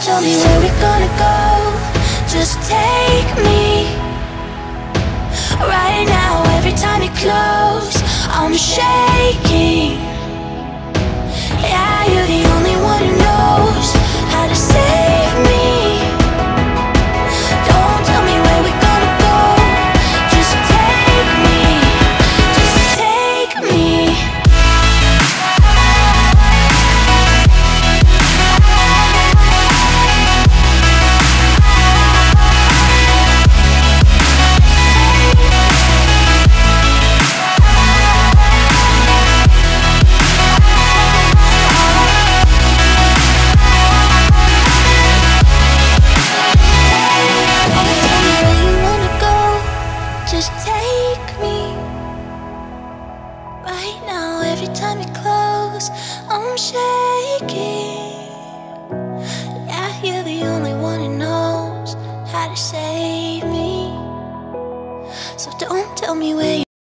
Tell me where we're gonna go. Just take me. Right now, every time you close I'm shaking. Save me. So don't tell me where